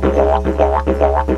jalan jalan jalan jalan